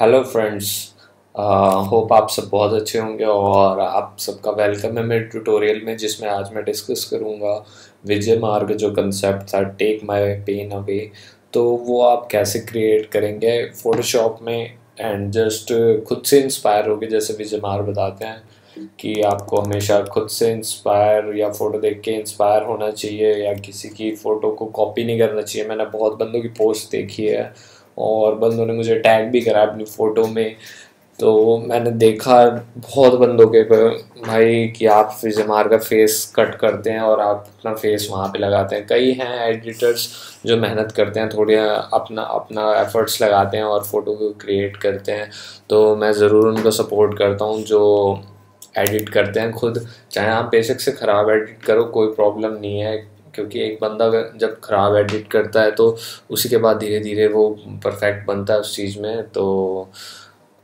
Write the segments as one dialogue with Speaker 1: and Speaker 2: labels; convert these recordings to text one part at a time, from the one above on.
Speaker 1: Hello friends hope आप सब बहुत अच्छे होंगे और आप सबका वेलकम है मेरे ट्यूटोरियल में, जिसमें आज मैं डिस्कस करूँगा विजय मार्ग जो कंसेप्ट था टेक माय पेन अवे तो वो आप कैसे क्रिएट करेंगे? फोटोशॉप में एंड जस्ट खुद से इंस्पायर होगे, जैसे विजय मार्ग बताते हैं कि आपको हमेशा खुद से इंस्पायर या फ़ोटो देख के इंस्पायर होना चाहिए या किसी की फ़ोटो को कॉपी नहीं करना चाहिए। मैंने बहुत बंदों की पोस्ट देखी है। और बंदों ने मुझे टैग भी करा अपनी फ़ोटो में। तो मैंने देखा, बहुत बंदों के भाई कि आप फिजमार का फेस कट करते हैं और आप अपना फेस वहाँ पे लगाते हैं। कई हैं एडिटर्स जो मेहनत करते हैं, थोड़ी अपना अपना एफर्ट्स लगाते हैं और फ़ोटो को क्रिएट करते हैं। तो मैं ज़रूर उनको सपोर्ट करता हूँ जो एडिट करते हैं खुद। चाहे आप बेशक से ख़राब एडिट करो, कोई प्रॉब्लम नहीं है। क्योंकि एक बंदा जब ख़राब एडिट करता है तो उसी के बाद धीरे धीरे वो परफेक्ट बनता है उस चीज़ में। तो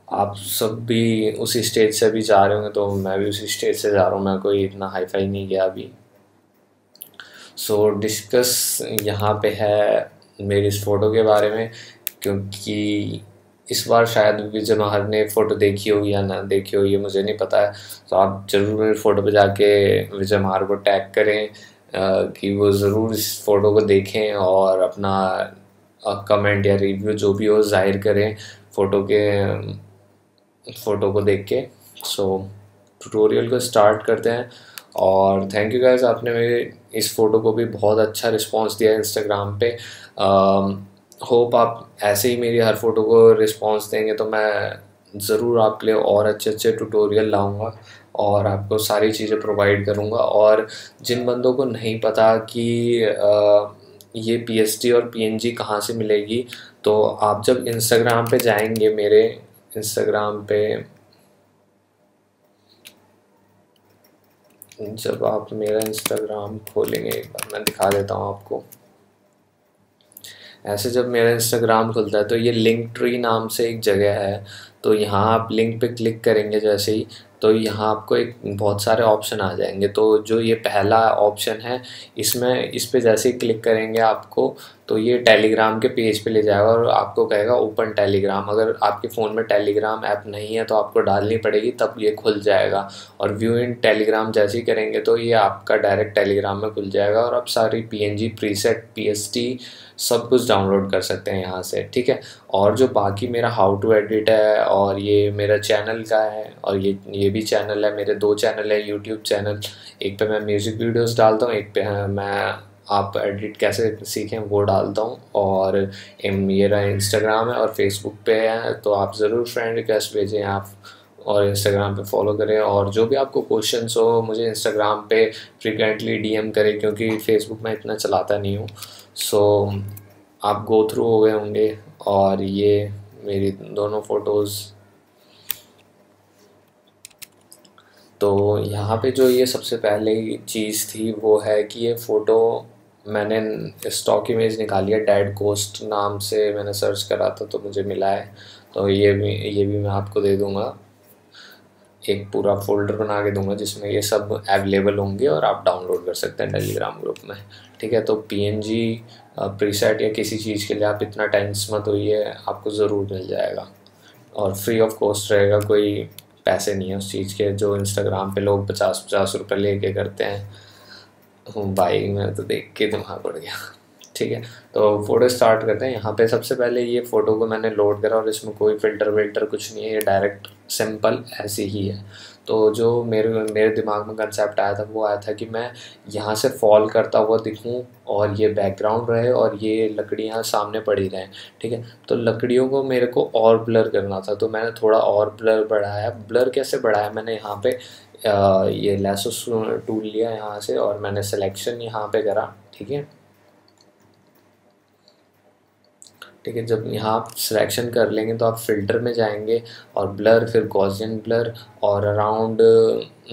Speaker 1: आप सब भी उसी स्टेज से भी जा रहे होंगे तो मैं भी उसी स्टेज से जा रहा हूँ। मैं कोई इतना हाई फाई नहीं गया अभी। सो so, डिस्कस यहाँ पे है मेरी इस फ़ोटो के बारे में क्योंकि इस बार शायद विजय महर ने फ़ोटो देखी हो या ना देखी हो ये मुझे नहीं पता है। तो आप ज़रूर मेरी फ़ोटो पे जाके विजय महर को टैग करें। कि वो ज़रूर इस फ़ोटो को देखें और अपना कमेंट या रिव्यू जो भी हो ज़ाहिर करें फ़ोटो के, फ़ोटो को देख के। सो ट्यूटोरियल को स्टार्ट करते हैं और थैंक यू गाइस आपने मेरे इस फ़ोटो को भी बहुत अच्छा रिस्पांस दिया इंस्टाग्राम पे। होप आप ऐसे ही मेरी हर फ़ोटो को रिस्पांस देंगे तो मैं ज़रूर आपके लिए और अच्छे अच्छे ट्यूटोरियल लाऊँगा। और आपको सारी चीज़ें प्रोवाइड करूँगा। और जिन बंदों को नहीं पता कि ये पीएसटी और पी एन कहाँ से मिलेगी तो आप जब इंस्टाग्राम पे जाएँगे मेरे इंस्टाग्राम पे, जब आप मेरा इंस्टाग्राम खोलेंगे एक बार मैं दिखा देता हूँ आपको। ऐसे जब मेरा इंस्टाग्राम खुलता है तो ये लिंक ट्री नाम से एक जगह है तो यहाँ आप लिंक पे क्लिक करेंगे जैसे ही तो यहाँ आपको एक बहुत सारे ऑप्शन आ जाएँगे। तो जो ये पहला ऑप्शन है, इसमें, इस पर जैसे ही क्लिक करेंगे आपको तो ये टेलीग्राम के पेज पे ले जाएगा और आपको कहेगा ओपन टेलीग्राम अगर आपके फ़ोन में टेलीग्राम ऐप नहीं है तो आपको डालनी पड़ेगी, तब ये खुल जाएगा। और व्यू इन टेलीग्राम जैसे ही करेंगे तो ये आपका डायरेक्ट टेलीग्राम में खुल जाएगा और आप सारी P N G preset P S T सब कुछ डाउनलोड कर सकते हैं यहाँ से, ठीक है? और जो बाकी मेरा हाउ टू एडिट है और ये मेरा चैनल का है और ये ये भी चैनल है, मेरे दो चैनल है यूट्यूब चैनल एक पे मैं म्यूज़िक वीडियोस डालता हूँ, एक पे मैं आप एडिट कैसे सीखें वो डालता हूँ और मेरा इंस्टाग्राम है और फेसबुक पे है तो आप ज़रूर फ्रेंड रिक्वेस्ट भेजें आप और इंस्टाग्राम पे फॉलो करें और जो भी आपको क्वेश्चंस हो मुझे इंस्टाग्राम पे फ्रिक्वेंटली डीएम करें क्योंकि फेसबुक में इतना चलाता नहीं हूँ। सो so, आप गो थ्रू हो गए होंगे और ये मेरी दोनों फ़ोटोज़ तो यहाँ पे जो ये सबसे पहले चीज़ थी वो है कि ये फ़ोटो मैंने स्टॉक इमेज निकाली है डेड कोस्ट नाम से मैंने सर्च करा था तो मुझे मिला है। तो ये भी ये भी मैं आपको दे दूँगा। एक पूरा फोल्डर बना के दूँगा, जिसमें ये सब अवेलेबल होंगे और आप डाउनलोड कर सकते हैं टेलीग्राम ग्रुप में। ठीक है तो पी एन जी प्रीसेट या किसी चीज़ के लिए आप इतना टेंस मत होइए, आपको ज़रूर मिल जाएगा। और फ्री ऑफ़ कॉस्ट रहेगा, कोई पैसे नहीं है उस चीज़ के, जो इंस्टाग्राम पे लोग पचास पचास रुपये लेके करते हैं। भाई मैं तो देख के दिमाग उड़ गया। ठीक है तो फ़ोटो स्टार्ट करते हैं। यहाँ पे सबसे पहले ये फ़ोटो को मैंने लोड करा और इसमें कोई फ़िल्टर विल्टर कुछ नहीं है ये डायरेक्ट सिंपल ऐसे ही है। तो जो मेरे मेरे दिमाग में कंसेप्ट आया था वो आया था कि मैं यहाँ से फॉल करता हुआ दिखूँ और ये बैकग्राउंड रहे और ये लकड़ियाँ सामने पड़ी रहें। ठीक है तो लकड़ियों को मेरे को और ब्लर करना था तो मैंने थोड़ा और ब्लर बढ़ाया। ब्लर कैसे बढ़ाया? मैंने यहाँ पे आ, ये लेसोस टूल लिया यहाँ से और मैंने सिलेक्शन यहाँ पे करा, ठीक है? ठीक है, जब यहाँ आप सिलेक्शन कर लेंगे तो आप फ़िल्टर में जाएँगे और ब्लर फिर गॉजियन ब्लर और अराउंड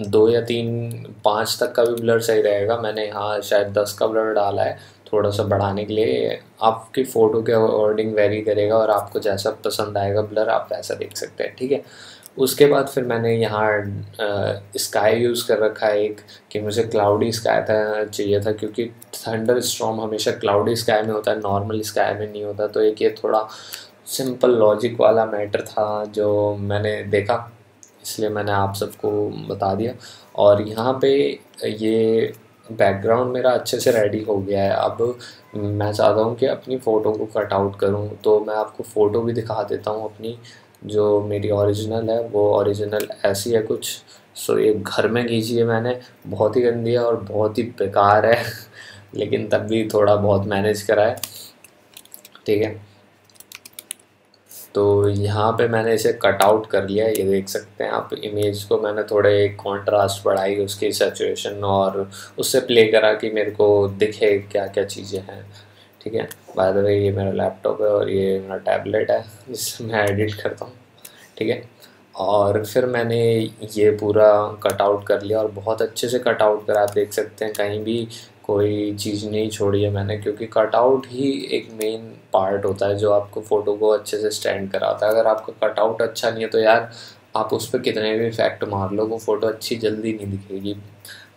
Speaker 1: दो या तीन, पाँच तक का भी ब्लर सही रहेगा। मैंने यहाँ शायद दस का ब्लर डाला है थोड़ा सा बढ़ाने के लिए। आपकी फ़ोटो के अकॉर्डिंग वेरी करेगा और आपको जैसा पसंद आएगा ब्लर आप वैसा देख सकते हैं, ठीक है? उसके बाद फिर मैंने यहाँ स्काई यूज़ कर रखा है एक, कि मुझे क्लाउडी स्काई था, चाहिए था, क्योंकि थंडर स्ट्रॉम हमेशा क्लाउडी स्काई में होता है नॉर्मल स्काई में नहीं होता तो एक ये थोड़ा सिंपल लॉजिक वाला मैटर था जो मैंने देखा, इसलिए मैंने आप सबको बता दिया। और यहाँ पे ये बैकग्राउंड मेरा अच्छे से रेडी हो गया है। अब मैं चाहता हूँ कि अपनी फ़ोटो को कट आउट करूँ तो मैं आपको फ़ोटो भी दिखा देता हूँ अपनी जो मेरी ओरिजिनल है, वो ओरिजिनल ऐसी है कुछ। सो ये घर में खींची है मैंने। बहुत ही गंदी है और बहुत ही बेकार है। लेकिन तब भी थोड़ा बहुत मैनेज करा है। ठीक है? तो यहाँ पे मैंने इसे कट आउट कर लिया ये देख सकते हैं आप इमेज को मैंने थोड़े कॉन्ट्रास्ट बढ़ाई उसकी सेचुएशन और उससे प्ले करा कि मेरे को दिखे क्या क्या चीज़ें हैं। ठीक है? बाय द वे ये मेरा लैपटॉप है और ये मेरा टैबलेट है जिससे मैं एडिट करता हूँ, ठीक है? और फिर मैंने ये पूरा कट आउट कर लिया और बहुत अच्छे से कट आउट करा, आप देख सकते हैं, कहीं भी कोई चीज़ नहीं छोड़ी है मैंने, क्योंकि कट आउट ही एक मेन पार्ट होता है जो आपको फ़ोटो को अच्छे से स्टैंड कराता है। अगर आपका कट आउट अच्छा नहीं है तो यार, आप उस पर कितने भी इफ़ेक्ट मार लो, वो फ़ोटो अच्छी जल्दी नहीं दिखेगी।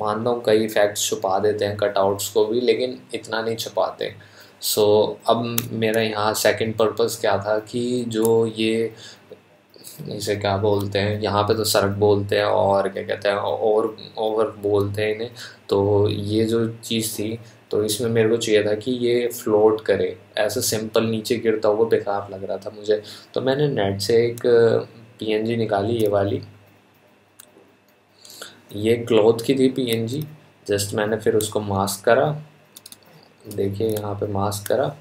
Speaker 1: मानता हूँ कई इफेक्ट्स छुपा देते हैं कटआउट्स को भी, लेकिन इतना नहीं छुपाते। सो so, अब मेरा यहाँ सेकंड पर्पस क्या था कि जो ये इसे क्या बोलते हैं यहाँ पे तो सड़क बोलते हैं और क्या कहते हैं और ओवर बोलते हैं इन्हें। तो ये जो चीज़ थी तो इसमें मेरे को चाहिए था कि ये फ्लोट करे। ऐसे सिंपल नीचे गिरता हुआ बेकार लग रहा था मुझे। तो मैंने नेट से एक पीएनजी निकाली ये वाली। ये क्लॉथ की थी पीएनजी जस्ट मैंने फिर उसको मास्क करा। देखिए, यहाँ पे मास्क करा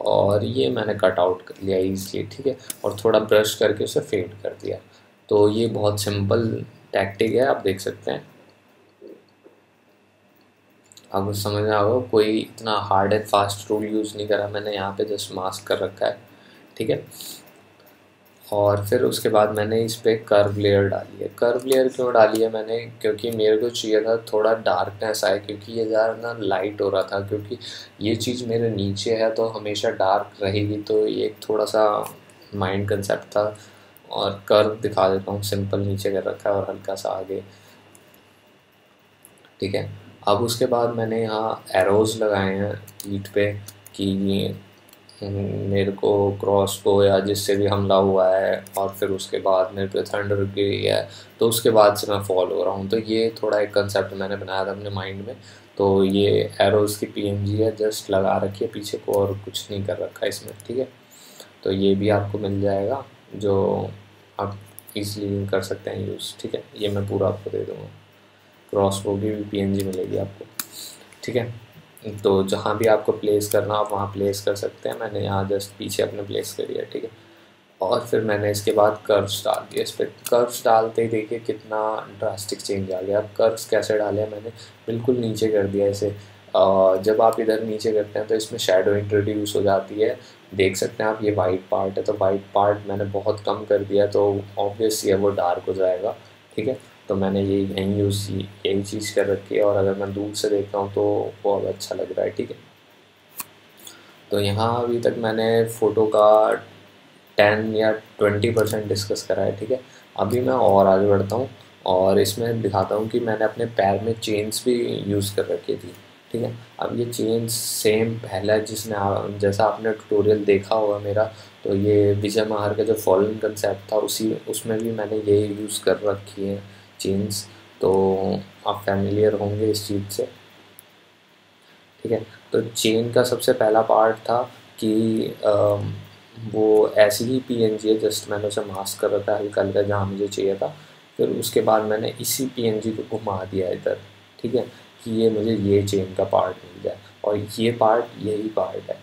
Speaker 1: और ये मैंने कट आउट कर लिया ईजिली ठीक है? और थोड़ा ब्रश करके उसे फेड कर दिया। तो ये बहुत सिंपल टैक्टिक है, आप देख सकते हैं। आपको समझ में आओ कोई इतना hard and fast rule use नहीं करा मैंने, यहाँ पे जस्ट मास्क कर रखा है, ठीक है? और फिर उसके बाद मैंने इस पर कर्व लेयर डाली है। कर्व लेयर क्यों डाली है मैंने? क्योंकि मेरे को चाहिए था थोड़ा डार्कनेस आए, क्योंकि ये ज़्यादा ना लाइट हो रहा था, क्योंकि ये चीज़ मेरे नीचे है तो हमेशा डार्क रहेगी तो ये एक थोड़ा सा माइंड कंसेप्ट था। और कर्व दिखा देता हूँ सिंपल नीचे कर रखा है और हल्का सा आगे। ठीक है? अब उसके बाद मैंने यहाँ एरोज़ लगाए हैं ईट पे कि मेरे को क्रॉस को या जिससे भी हमला हुआ है और फिर उसके बाद मेरे पे थंडर गिरी है तो उसके बाद से मैं फॉल हो रहा हूँ। तो ये थोड़ा एक कंसेप्ट मैंने बनाया था अपने माइंड में। तो ये एरोज़ की पीएनजी है जस्ट लगा रखी है, पीछे को और कुछ नहीं कर रखा इसमें, ठीक है? तो ये भी आपको मिल जाएगा, जो आप इजली कर सकते हैं यूज़ ठीक है? ये मैं पूरा आपको दे दूँगा। क्रॉस को भी पी मिलेगी आपको, ठीक है? तो जहाँ भी आपको प्लेस करना आप वहाँ प्लेस कर सकते हैं। मैंने यहाँ जस्ट पीछे अपने प्लेस कर दिया, ठीक है? और फिर मैंने इसके बाद कर्व्स डाल दिए। इस पर कर्व्स डालते ही देखिए कितना ड्रास्टिक चेंज आ गया। अब कर्व्स कैसे डाले मैंने बिल्कुल नीचे कर दिया इसे। जब आप इधर नीचे करते हैं तो इसमें शेडो इंट्रोड्यूस हो जाती है। देख सकते हैं आप, ये वाइट पार्ट है तो वाइट पार्ट मैंने बहुत कम कर दिया तो ऑब्वियस ये वो डार्क हो जाएगा, ठीक है? तो मैंने ये यही यूज़ यही चीज़ कर रखी है और अगर मैं दूर से देखता हूँ तो वो अब अच्छा लग रहा है, ठीक है? तो यहाँ अभी तक मैंने फ़ोटो का टेन या ट्वेंटी परसेंट डिस्कस करा है, ठीक है? अभी मैं और आगे बढ़ता हूँ और इसमें दिखाता हूँ कि मैंने अपने पैर में चेन्स भी यूज़ कर रखी थी, ठीक है? अब ये चेन्स सेम पहला जिसने जैसा आपने ट्यूटोरियल देखा होगा मेरा तो ये विजय महार का जो फॉलन कंसेप्ट था, उसी, उसमें भी मैंने ये यूज़ कर रखी है। चेन्स तो आप फैमिलियर होंगे इस चीज़ से। ठीक है? तो चेन का सबसे पहला पार्ट था कि आ, वो ऐसी ही पी एन जी है जस्ट मैंने उसे मास्क कर रखा है हल्का हल्का जहाँ मुझे चाहिए था। फिर उसके बाद मैंने इसी पी एन जी को घुमा दिया इधर। ठीक है? कि ये मुझे ये चेन का पार्ट मिल जाए। और ये पार्ट यही पार्ट है।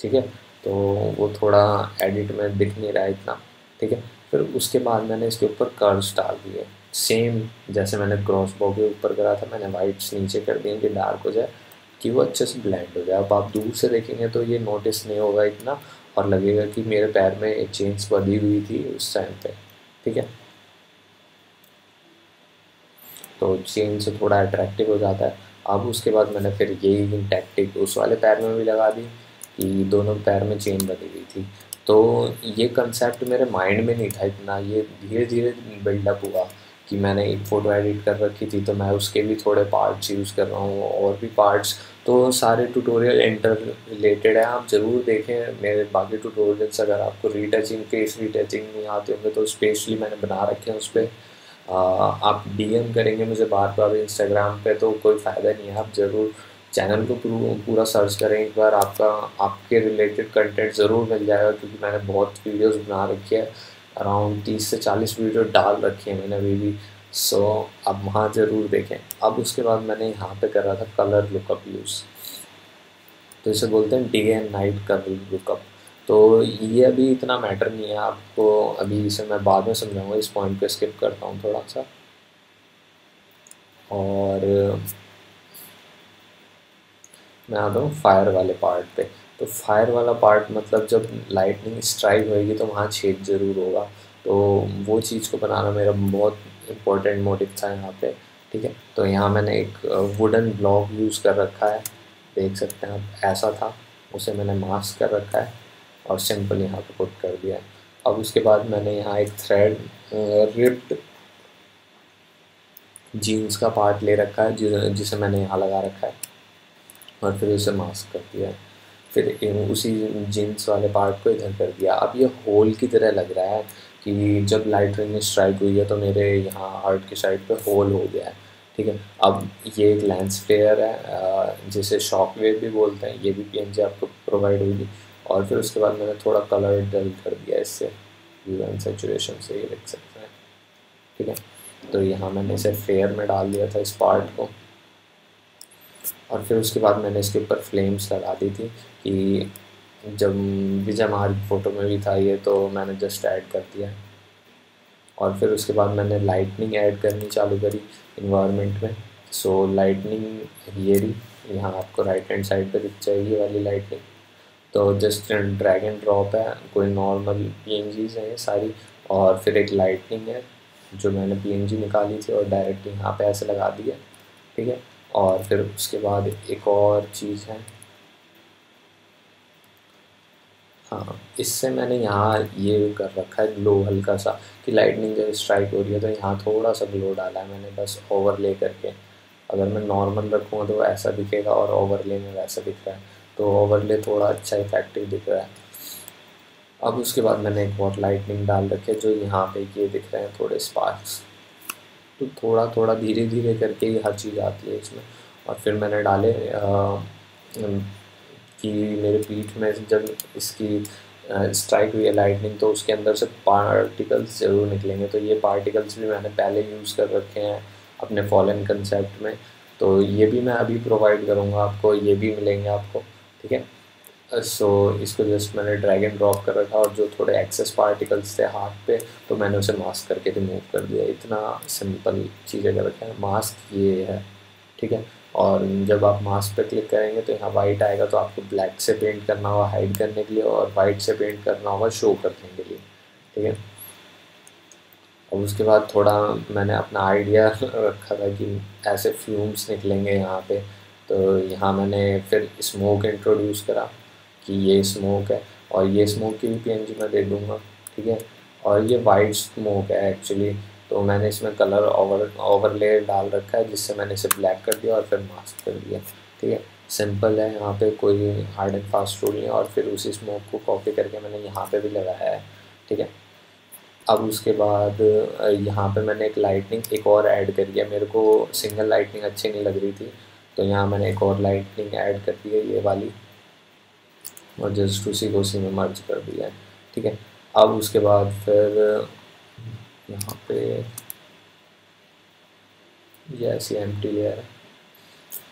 Speaker 1: ठीक है? तो वो थोड़ा एडिट में दिख नहीं रहा है इतना। ठीक है? फिर उसके बाद मैंने इसके ऊपर कर्व्स डाल दिए। सेम जैसे मैंने क्रॉस बॉ के ऊपर करा था, मैंने वाइट्स नीचे कर दिए कि डार्क हो जाए, कि वो अच्छे से ब्लेंड हो जाए। अब आप दूर से देखेंगे तो ये नोटिस नहीं होगा इतना, और लगेगा कि मेरे पैर में एक चेंज बधी हुई थी उस टाइम पे। ठीक है? तो चेन से थोड़ा अट्रैक्टिव हो जाता है। अब उसके बाद मैंने फिर यही टैक्टिक उस वाले पैर में भी लगा दी, कि दोनों पैर में चेन बनी हुई थी। तो ये कंसेप्ट मेरे माइंड में नहीं था इतना। ये धीरे धीरे बिल्डअप हुआ कि मैंने एक फ़ोटो एडिट कर रखी थी तो मैं उसके भी थोड़े पार्ट्स यूज़ कर रहा हूँ, और भी पार्ट्स तो सारे ट्यूटोरियल इंटर रिलेटेड है, आप ज़रूर देखें मेरे बाकी ट्यूटोरियल्स अगर आपको रीटचिंग फेस रीटचिंग नहीं आते होंगे तो स्पेशली मैंने बना रखे हैं उस पर आप डीएम करेंगे मुझे बार बार इंस्टाग्राम पे तो कोई फ़ायदा नहीं है, आप ज़रूर चैनल को पूरा सर्च करें एक बार आपका आपके रिलेटेड कंटेंट ज़रूर मिल जाएगा क्योंकि मैंने बहुत वीडियोस बना रखी है। अराउंड तीस से चालीस वीडियो डाल रखी है मैंने अभी भी। सो so, अब वहाँ ज़रूर देखें। अब उसके बाद मैंने यहाँ पे कर रहा था कलर लुकअप यूज़ तो इसे बोलते हैं day and night colour lookup तो ये अभी इतना मैटर नहीं है आपको अभी इसे मैं बाद में समझाऊँगा इस पॉइंट पे स्किप करता हूँ थोड़ा सा। और मैं आता हूँ फायर वाले पार्ट पे। तो फायर वाला पार्ट मतलब जब लाइटनिंग स्ट्राइक होएगी तो वहाँ छेद ज़रूर होगा। तो वो चीज़ को बनाना मेरा बहुत इम्पोर्टेंट मोटिव था यहाँ पे, ठीक है? तो यहाँ मैंने एक वुडन ब्लॉक यूज़ कर रखा है। देख सकते हैं आप, ऐसा था। उसे मैंने मास्क कर रखा है और सिंपल यहाँ पर पुट कर दिया है। अब उसके बाद मैंने यहाँ एक थ्रेड रिप्ड जीन्स का पार्ट ले रखा है जिसे मैंने यहाँ लगा रखा है। और फिर उसे मास्क कर दिया। फिर उसी जीन्स वाले पार्ट को इधर कर दिया। अब ये होल की तरह लग रहा है कि जब लाइट रिंग स्ट्राइक हुई है तो मेरे यहाँ हार्ट के साइड पे होल हो गया है। ठीक है? अब ये एक लेंस फ्लेयर है जिसे शॉक वेव भी बोलते हैं। ये भी पी आपको प्रोवाइड होगी। और फिर उसके बाद मैंने थोड़ा कलर डल कर दिया इससे। व्यू एंड सेचुरेशन से ये देख सकते हैं। ठीक है? तो यहाँ मैंने इसे फेयर में डाल दिया था इस पार्ट को। और फिर उसके बाद मैंने इसके ऊपर फ्लेम्स लगा दी थी कि जब विजय महार फ़ोटो में भी था ये तो मैंने जस्ट ऐड कर दिया। और फिर उसके बाद मैंने लाइटनिंग ऐड करनी चालू करी इन्वायरमेंट में। सो लाइटनिंग ये रही, यहाँ आपको राइट हैंड साइड पे दिख जाएगी वाली लाइटनिंग तो जस्ट ड्रैग एंड ड्रॉप है, कोई नॉर्मल पी हैं सारी। और फिर एक लाइटनिंग है, जो मैंने PNG निकाली थी और डायरेक्ट यहाँ पे ऐसे लगा दिया, ठीक है? और फिर उसके बाद एक और चीज़ है। हाँ इससे मैंने यहाँ ये कर रखा है ग्लो हल्का सा कि लाइटनिंग जब स्ट्राइक हो रही है तो यहाँ थोड़ा सा ग्लो डाला है मैंने बस ओवरले करके। अगर मैं नॉर्मल रखूँगा तो ऐसा दिखेगा और ओवरले में वैसा दिख रहा है। तो ओवरले थोड़ा अच्छा इफ़ेक्टिव दिख रहा है। अब उसके बाद मैंने एक और लाइटनिंग डाल रखी है जो यहाँ पे ये दिख रहे हैं थोड़े स्पार्क्स तो थोड़ा थोड़ा धीरे धीरे करके ही हर चीज़ आती है इसमें। और फिर मैंने डाले कि मेरे पीठ में जब इसकी स्ट्राइक हुई है लाइटनिंग तो उसके अंदर से पार्टिकल्स ज़रूर निकलेंगे। तो ये पार्टिकल्स भी मैंने पहले यूज़ कर रखे हैं अपने फॉलन कंसेप्ट में। तो ये भी मैं अभी प्रोवाइड करूँगा आपको, ये भी मिलेंगे आपको, ठीक है? सो so, इसको जस्ट मैंने ड्रैग एंड ड्रॉप कर रखा और जो थोड़े एक्सेस पार्टिकल्स थे हाथ पे तो मैंने उसे मास्क करके रिमूव कर दिया। इतना सिंपल चीज़ें कर रखा है मास्क ये है ठीक है? और जब आप मास्क पे क्लिक करेंगे तो यहाँ वाइट आएगा तो आपको ब्लैक से पेंट करना होगा हाइड करने के लिए और वाइट से पेंट करना होगा शो करने के लिए ठीक है? और उसके बाद थोड़ा मैंने अपना आइडिया रखा था कि ऐसे फ्यूम्स निकलेंगे यहाँ पे। तो यहाँ मैंने फिर स्मोक इंट्रोड्यूस करा। कि ये स्मोक है और ये स्मोक की भी पी मैं दे दूँगा, ठीक है? और ये वाइट स्मोक है एक्चुअली तो मैंने इसमें कलर ओवर ओवरले डाल रखा है जिससे मैंने इसे ब्लैक कर दिया और फिर मास्क कर दिया, ठीक है? सिंपल है, यहाँ पे कोई हार्ड एंड फास्ट रूल नहीं है और फिर उसी स्मोक को कॉपी करके मैंने यहाँ पे भी लगाया है, ठीक है? अब उसके बाद यहाँ पे मैंने एक लाइटनिंग एक और ऐड कर दिया। मेरे को सिंगल लाइटनिंग अच्छी नहीं लग रही थी तो यहाँ मैंने एक और लाइटनिंग ऐड कर दी है ये वाली। और जस्ट उसी को उसी में मर्ज कर दिया है, ठीक है? अब उसके बाद फिर, यहाँ पे ये ऐसी एम टी है।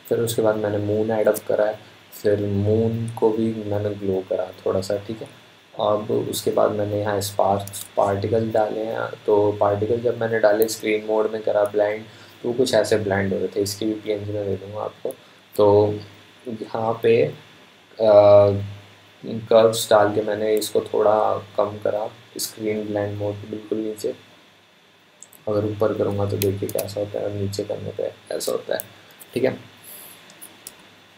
Speaker 1: फिर उसके बाद मैंने मून एडअप करा है। फिर मून को भी मैंने ग्लो करा थोड़ा सा ठीक है? अब उसके बाद मैंने यहाँ स्पार्क पार्टिकल डाले हैं। तो पार्टिकल जब मैंने डाले स्क्रीन मोड में करा ब्लाइंड तो कुछ ऐसे ब्लाइंड हो रहे थे। इसकी भी पी में दे दूँगा आपको। तो यहाँ पे कर्व्स डाल के मैंने इसको थोड़ा कम करा स्क्रीन ब्लाइंड मोड बिल्कुल नीचे। अगर ऊपर करूँगा तो देखिए कैसा होता है और नीचे करने पे ऐसा होता है, ठीक है?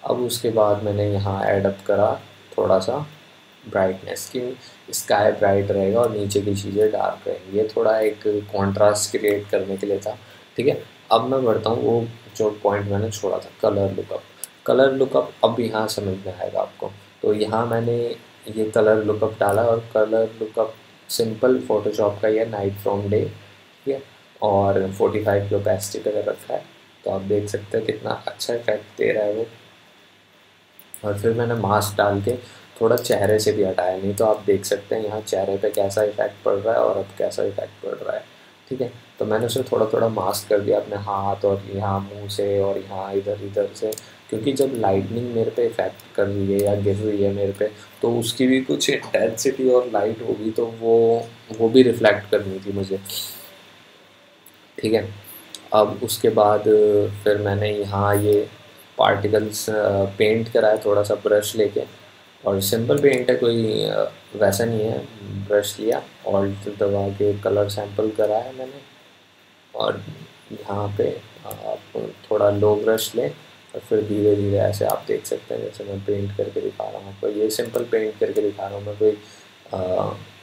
Speaker 1: अब उसके बाद मैंने यहाँ एडअप करा थोड़ा सा ब्राइटनेस की। स्काई ब्राइट रहेगा और नीचे की चीज़ें डार्क रहेंगी। ये थोड़ा एक कॉन्ट्रास्ट क्रिएट करने के लिए था, ठीक है? अब मैं बढ़ता हूँ, वो जो पॉइंट मैंने छोड़ा था कलर लुकअप कलर लुकअप अब यहाँ समझ में आएगा आपको। तो यहाँ मैंने ये कलर लुकअप डाला और कलर लुकअप सिंपल फोटोशॉप का ये नाइट फ्रॉम डे ठीक है? और 45 फाइव की ओपेसिटी कर रखा है। तो आप देख सकते हैं कितना अच्छा इफ़ेक्ट दे रहा है वो। और फिर मैंने मास्क डाल के थोड़ा चेहरे से भी हटाया, नहीं तो आप देख सकते हैं यहाँ चेहरे पे कैसा इफ़ेक्ट पड़ रहा है और अब कैसा इफ़ेक्ट पड़ रहा है, ठीक है? तो मैंने उसे थोड़ा थोड़ा मास्क कर दिया अपने हाथ और यहाँ मुँह से और यहाँ इधर इधर से। क्योंकि जब लाइटनिंग मेरे पे इफ़ेक्ट कर रही है या गिर रही है मेरे पे तो उसकी भी कुछ इंटेंसिटी और लाइट होगी तो वो वो भी रिफ्लेक्ट करनी थी मुझे। ठीक है? अब उसके बाद फिर मैंने यहाँ ये पार्टिकल्स पेंट कराया थोड़ा सा ब्रश लेके। और सिंपल पेंट है, कोई वैसा नहीं है। ब्रश लिया ऑल्ट दबा के कलर सैंपल कराया मैंने। और यहाँ पे आप थोड़ा लो ब्रश लें। और फिर धीरे धीरे ऐसे आप देख सकते हैं, जैसे मैं पेंट करके दिखा रहा हूँ। आपको ये सिंपल पेंट करके दिखा रहा हूँ, मैं कोई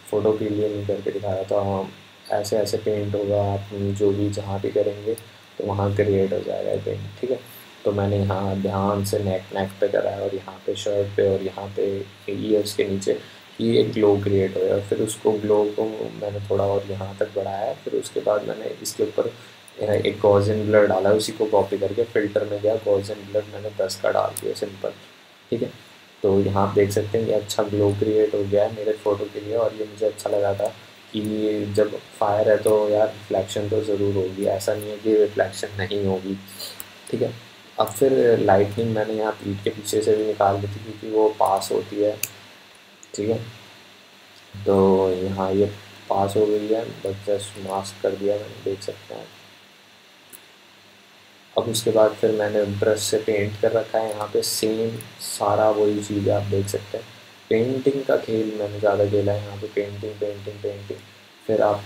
Speaker 1: फ़ोटो के लिए नहीं करके दिखा रहा तो हम ऐसे ऐसे पेंट होगा, आप जो भी जहाँ भी करेंगे तो वहाँ क्रिएट हो जाएगा पेंट ठीक है? तो मैंने यहाँ ध्यान से नेक नेक पे करा है और यहाँ पे शर्ट पे और यहाँ पे ईयर्स के नीचे ये एक ग्लो क्रिएट हो गया फिर उसको ग्लो को मैंने थोड़ा और यहाँ तक बढ़ाया, फिर उसके बाद मैंने इसके ऊपर एक गॉजन ब्लर डाला उसी को कॉपी करके फ़िल्टर में गया गॉजन ब्लर मैंने दस का डाल दिया सिंपल ठीक है? तो यहाँ आप देख सकते हैं कि अच्छा ग्लो क्रिएट हो गया है मेरे फ़ोटो के लिए और ये मुझे अच्छा लगा था कि जब फायर है तो यार रिफ्लेक्शन तो ज़रूर होगी, ऐसा नहीं है कि रिफ्लेक्शन नहीं होगी, ठीक है? अब फिर लाइटनिंग मैंने यहाँ पीठ के पीछे से भी निकाल दी थी क्योंकि वो पास होती है, ठीक है? तो यहाँ ये पास हो गई है बस जस्ट मास्क कर दिया मैंने, देख सकते हैं अब उसके बाद फिर मैंने ब्रश से पेंट कर रखा है। यहाँ पे सेम सारा वही चीज़ आप देख सकते हैं। पेंटिंग का खेल मैंने ज़्यादा खेला है। यहाँ पे पेंटिंग पेंटिंग पेंटिंग फिर आप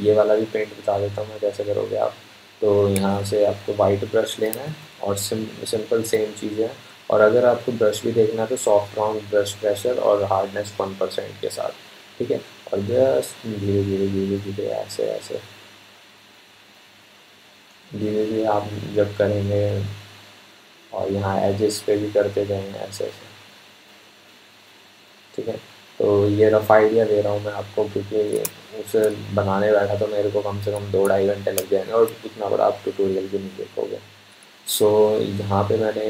Speaker 1: ये वाला भी पेंट बता देता हूँ मैं, कैसे करोगे आप। तो यहाँ से आपको वाइट ब्रश लेना है और सिम सिंपल सेम चीज़ है। और अगर आपको ब्रश भी देखना है तो सॉफ्ट राउंड ब्रश प्रेशर और हार्डनेस वन परसेंट के साथ। ठीक है? और जस्ट धीरे धीरे धीरे धीरे, ऐसे ऐसे। धीरे धीरे आप जब करेंगे और यहाँ एजेस पे भी करते जाएँगे ऐसे ऐसे। ठीक है? तो ये रफ आइडिया दे रहा हूँ मैं आपको क्योंकि उसे बनाने बैठा तो मेरे को कम से कम दो ढाई घंटे लग जाएँगे और इतना बड़ा आप ट्यूटोरियल भी नहीं देखोगे। सो so, यहाँ पे मैंने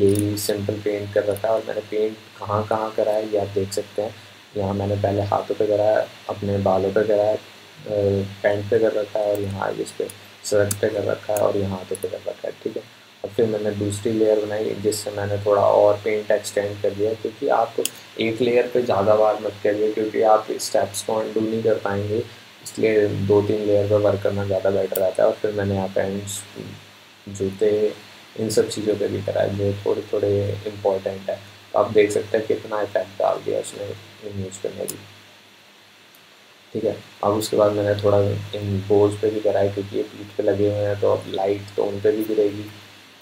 Speaker 1: यही सिंपल पेंट कर रखा है और मैंने पेंट कहाँ कहाँ करा है ये आप देख सकते हैं। यहाँ मैंने पहले हाथों पे करा है अपने बालों पे करा है पैंट पे कर रखा है और यहाँ आगे इस पर शर्ट पे कर रखा है और यहाँ पे कर रखा है, ठीक है? और फिर मैंने दूसरी लेयर बनाई, जिससे मैंने थोड़ा और पेंट एक्सटेंड कर दिया, क्योंकि आप एक लेयर पे ज़्यादा बार मत करिए, क्योंकि आप स्टेप्स को अंडू नहीं कर पाएँगे। इसलिए दो तीन लेयर पर वर्क करना ज़्यादा बेटर रहता है। और फिर मैंने यहाँ पैंट्स जूते, इन सब चीज़ों पे भी कराए जो थोड़े थोड़े इम्पोर्टेंट है। तो आप देख सकते हैं कितना इफ़ेक्ट डाल दिया उसने इमेज पे मेरी। ठीक है। अब उसके बाद मैंने थोड़ा इन बोर्ड पे भी कराया क्योंकि ये पीठ पे लगे हुए हैं तो अब लाइट तो उन पर भी गिरेगी।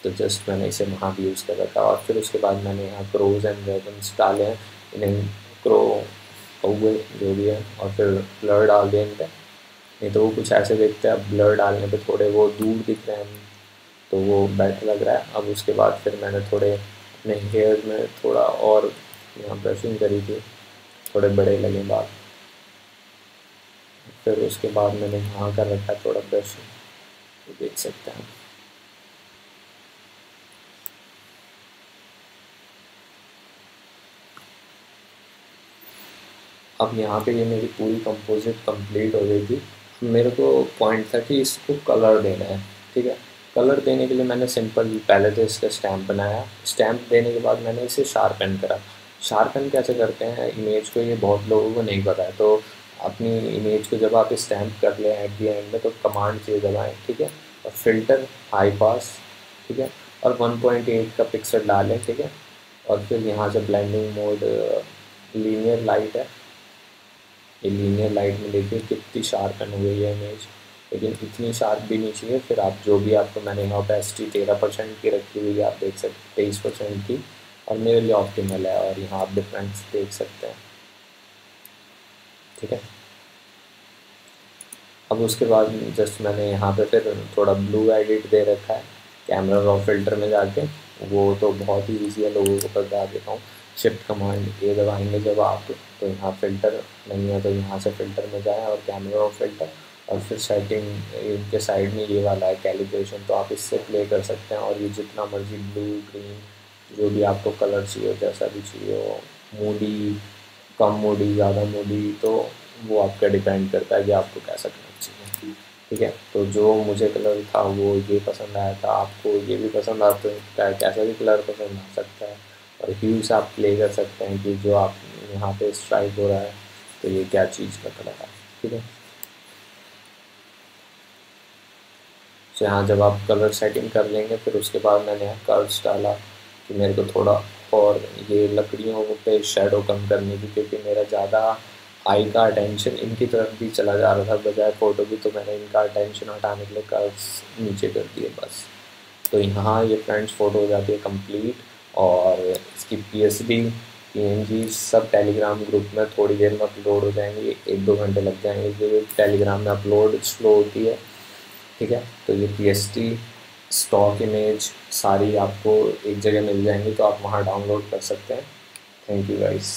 Speaker 1: तो जस्ट मैंने इसे वहाँ भी यूज़ कर रखा और फिर उसके बाद मैंने यहाँ क्रोज एंड रेबन्स डाले हैं। इन्हें क्रो हुए जो भी है, और फिर ब्लर डाल दिया इन पर नहीं तो वो कुछ ऐसे देखते हैं, अब ब्लर डालने पे थोड़े वो दूर दिख रहे हैं। तो वो बेटर लग रहा है। अब उसके बाद फिर मैंने थोड़े अपने हेयर में थोड़ा और यहाँ ब्रशिंग करी थी। थोड़े बड़े लगे बाल फिर उसके बाद मैंने यहाँ कर रखा है थोड़ा ब्रशिंग तो देख सकते हैं। अब यहाँ पे ये मेरी पूरी कंपोजिट कंप्लीट हो गई थी। मेरे को पॉइंट था कि इसको कलर देना है, ठीक है? कलर देने के लिए मैंने सिंपल पहले तो इसका स्टैम्प बनाया। स्टैम्प देने के बाद मैंने इसे शार्पन करा। शार्पन कैसे करते हैं? इमेज को ये बहुत लोगों को नहीं पता है तो अपनी इमेज को जब आप स्टैम्प कर लें एट दी एंड में तो कमांड चीज़ दबाएँ ठीक है? और फ़िल्टर हाई पास ठीक है? और 1.8 का पिक्सल डालें, ठीक है? और फिर यहाँ से ब्लेंडिंग मोड लीनियर लाइट है, ये लीनियर लाइट में देखिए कितनी शार्पन हो गई है इमेज लेकिन इतनी शार्प भी नहीं चाहिए, फिर आप जो भी आपको मैंने यहाँ ओपेसिटी तेरह परसेंट की रखी हुई है, आप देख सकते तेईस परसेंट की, और मेरे लिए ऑप्टिमल है, और यहाँ आप डिफरेंस देख सकते हैं, ठीक है? अब उसके बाद जस्ट मैंने यहाँ पे फिर थोड़ा ब्लू एडिट दे रखा है कैमरा रॉ फ़िल्टर में जाके। वो तो बहुत ही ईजी है, लोगों को बता देता हूँ। शिफ्ट कमांड ये दबाएँगे जब आप तो यहाँ फ़िल्टर नहीं है तो यहाँ से फ़िल्टर में जाएँ और कैमरा और फ़िल्टर और फिर सेटिंग इनके साइड में ये वाला है कैलिब्रेशन तो आप इससे प्ले कर सकते हैं। और ये जितना मर्ज़ी ब्लू ग्रीन जो भी आपको कलर चाहिए, जैसा भी चाहिए हो। मूडी कम मूडी ज़्यादा मूडी तो वो आपका डिपेंड करता है कि आपको कैसा चाहिए ठीक है? तो जो मुझे कलर था वो ये पसंद आया था, आपको ये भी पसंद आ सकता है कैसा भी कलर पसंद आ सकता है और ह्यूज आप प्ले कर सकते हैं कि जो आप यहाँ पे स्ट्राइक हो रहा है तो ये क्या चीज़ का कलर है, ठीक है? तो यहाँ जब आप कलर सेटिंग कर लेंगे, फिर उसके बाद मैंने यहाँ कर्व्स डाला कि मेरे को थोड़ा और ये लकड़ियों पे शेडो कम करने की, क्योंकि मेरा ज़्यादा आई का अटेंशन इनकी तरफ़ भी चला जा रहा था, बजाय फ़ोटो भी तो मैंने इनका अटेंशन हटाने के लिए कर्व्स नीचे कर दिए बस। तो यहाँ ये फ्रेंड्स फ़ोटो हो जाती है कंप्लीट और इसकी पी एस डी पी सब टेलीग्राम ग्रुप में थोड़ी देर में अपलोड हो जाएँगे, एक दो घंटे लग जाएँगे क्योंकि टेलीग्राम में अपलोड स्लो होती है, ठीक है? तो ये P S T stock image सारी आपको एक जगह मिल जाएँगी तो आप वहाँ डाउनलोड कर सकते हैं। Thank you guys